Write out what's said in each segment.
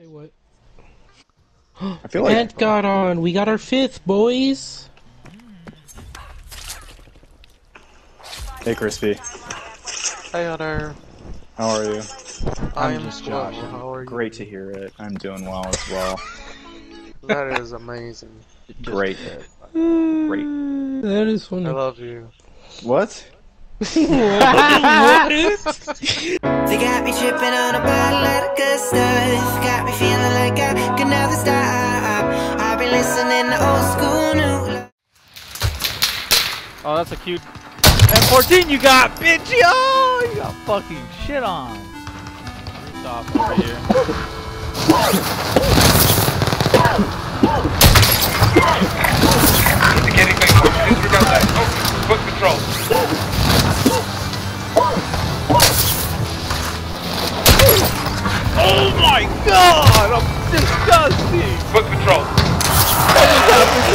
Say what? I feel like Ant got on. We got our fifth, boys. Hey Crispy, Hey Hunter. how are you? I'm just well. Josh. How are you? Great to hear it. I'm doing well as well. That is amazing. Great. Great. That is funny. I love you. What? what? They got me tripping on a bottle of good stuff. Got me feeling like I could never stop. I've been listening to old school new. Oh, that's a cute. M14 you got, bitch! Oh, you got fucking shit on. Stop here.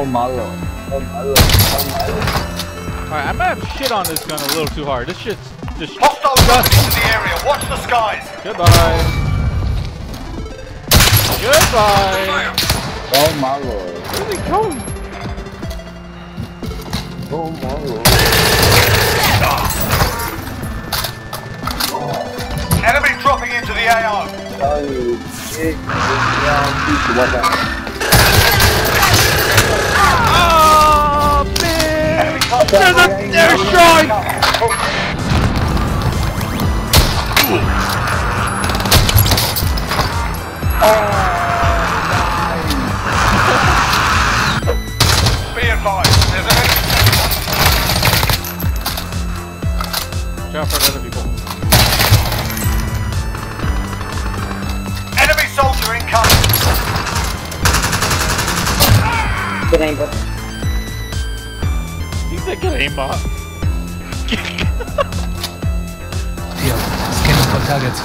Oh my lord. Oh my lord. Oh my lord. Alright, I might have shit on this gun a little too hard. This shit's just. Hostile dropping into the area. Watch the skies. Goodbye. Goodbye. Oh my lord. Where's he going? Oh my lord. Enemy dropping into the AO. Oh, shit. Young There's a airstrike! Be advised. Other people. Enemy soldier incoming. Good angle. He's a good aimbot. Here, scanning for targets.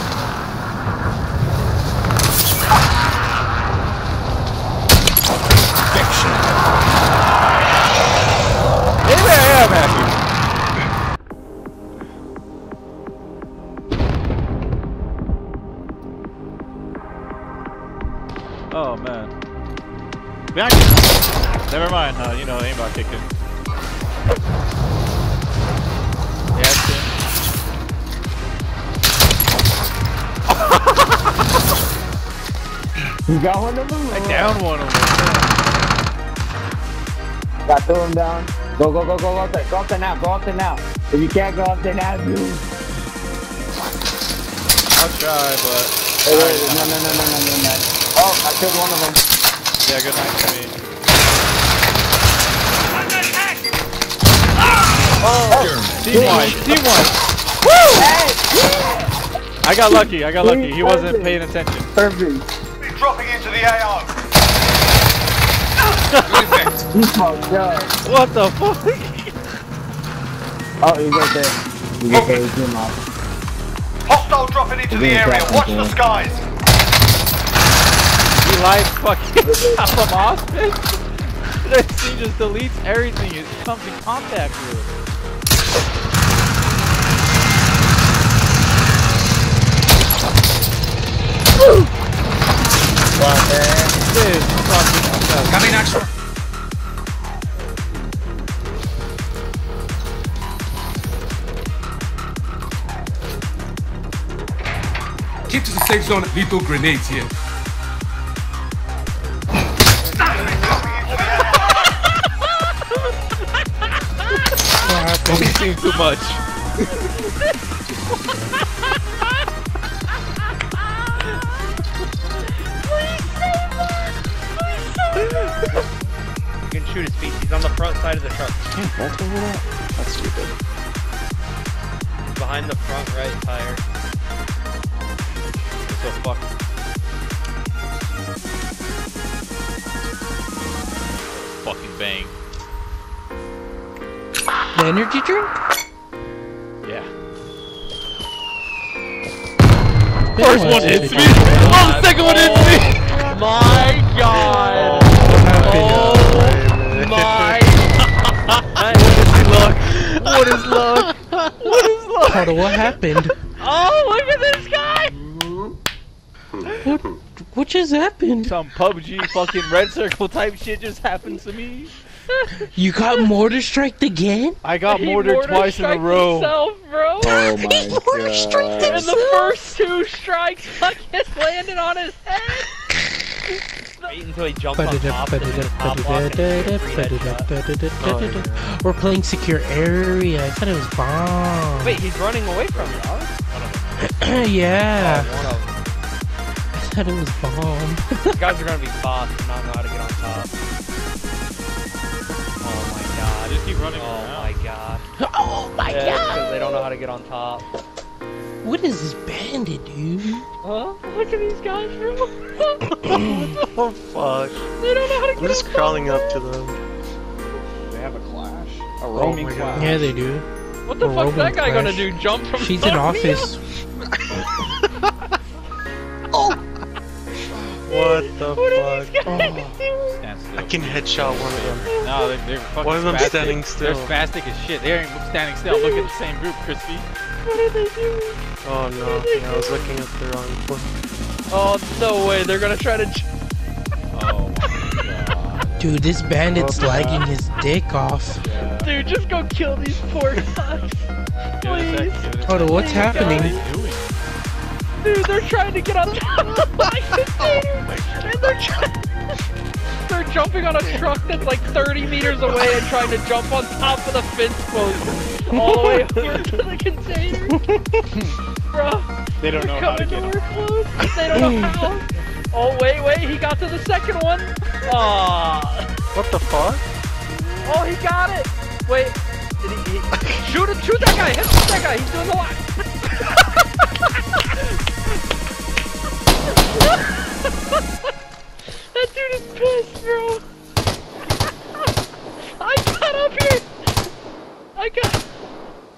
Maybe I am happy. Oh man. Behind you! Never mind, uh, you know, aimbot kicked in. Yeah, it's in. You got one of them? I down one of them. Got two of them down. Go, go, go, go, go up there. Go up there now. Go up there now. If you can't go up there now, dude. I'll try, but. Hey, wait, no, no, no, no, no, no, no. Oh, I killed one of them. Yeah, good night to me. Oh, Team one! Team one! Woo! I got lucky, I got lucky. He wasn't paying attention. perfect. Enemy dropping into the AO. He. What the fuck? Oh, he's right there. He's right there. He's in off. Hostile dropping into the area. Watch the skies. You like fucking top of off, bitch? This thing just deletes everything it comes in contact with. Safe zone. Lethal grenades here. much. you can shoot his feet. He's on the front side of the truck. That's stupid. Behind the front right tire. So fuck. Fucking bang. The energy drink? Yeah. First one hits me. Oh, the second one hits me. My God. Oh my. Oh, what is luck? What is luck? What is luck? Hold what happened? Oh, look at this guy. What, what just happened? Some PUBG fucking red circle type shit just happened to me. You got mortar striked again? I got He mortared mortar twice in a striked row. Himself, bro. Oh my mortar striked god. And the first two strikes fucking landed on his head. Wait until he jumps on top and then top lock and then free headshot. Oh, We're playing secure area. I thought it was bomb. Wait, he's running away from you, yeah. Oh, one. I thought it was bomb. These guys are gonna be boss and not know how to get on top. Keep running Oh around. my god. oh my Yeah, because they don't know how to get on top. What is this bandit, dude? Huh? Look at these guys, bro. Oh fuck. they don't know how to I'm get just on crawling up to them. They have a clash. A oh roaming my God. clash. Yeah, they do. What the We're fuck's that Roman guy gonna do? Jump from She's in office. What the What fuck? these guys oh. doing? Stand still. I can headshot one of them. No, they're, they're fucking One of them spastic. standing still. They're spastic as shit. They ain't standing still. Look at the same group, Crispy. What are they doing? Oh no, yeah, I was looking at the wrong one. Oh, no way. They're gonna try to. j- Oh my god. Dude, this bandit's Oh, lagging his dick off. Dude, just go kill these poor guys. Give it a sec, Please. give it a Hold on, sec. what's happening? Dude, they're trying to get on top of my container. And they're trying. They're jumping on a truck that's like 30 meters away and trying to jump on top of the fence post all the way over to the container. Bro, They don't know how to get to close. They don't know how. Oh, wait, wait, he got to the second one. Aw. What the fuck? Oh, he got it. Wait. Did he, he, shoot him, shoot that guy, hit shoot that guy, he's doing the lot.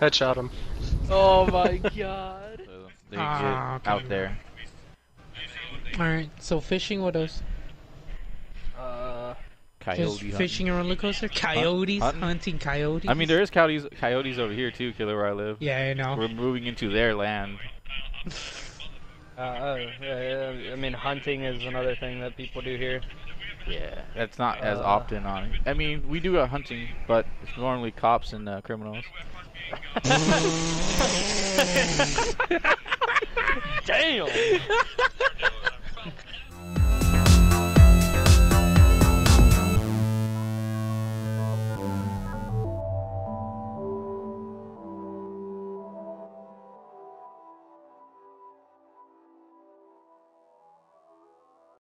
Headshot him. Oh my god. So they Ah, okay. out there. Alright, so fishing, what else? Uh, Coyote Just hunting. fishing a roller coaster? Coyotes? hunting. Hunting coyotes? I mean, there is coyotes, coyotes over here too, Killer, where I live. Yeah, I know. We're moving into their land. Uh, uh, yeah, yeah, I mean, hunting is another thing that people do here. Yeah, that's not as Uh. often on. I mean, we do got hunting, but it's normally cops and uh, criminals. Damn!